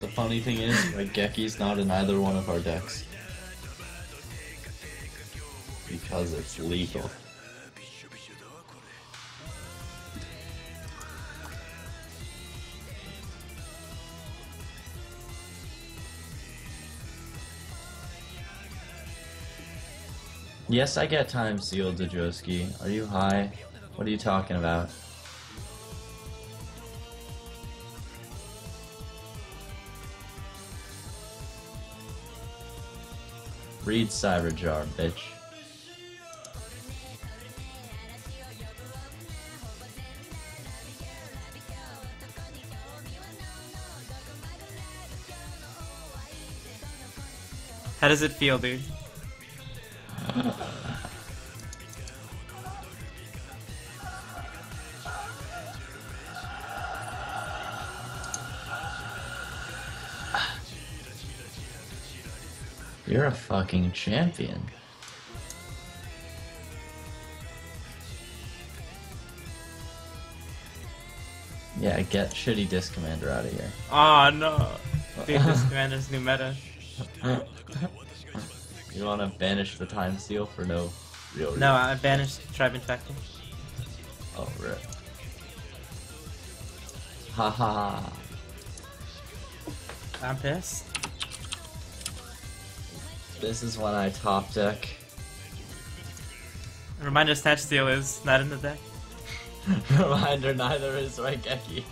The funny thing is, like Geki's not in either one of our decks. Because it's legal. Yes, I get time sealed, Dejowski. Are you high? What are you talking about? Read Cyberjar, bitch. How does it feel, dude? You're a fucking champion. Yeah, get shitty disc commander out of here. Oh no. Dude, this commander's new meta. You wanna banish the time seal for no real reason? No, I banished Tribe Infector. Oh, rip. Ha ha ha. I'm pissed. This is when I top deck. Reminder Snatch Steal is not in the deck. Reminder, neither is Raigeki.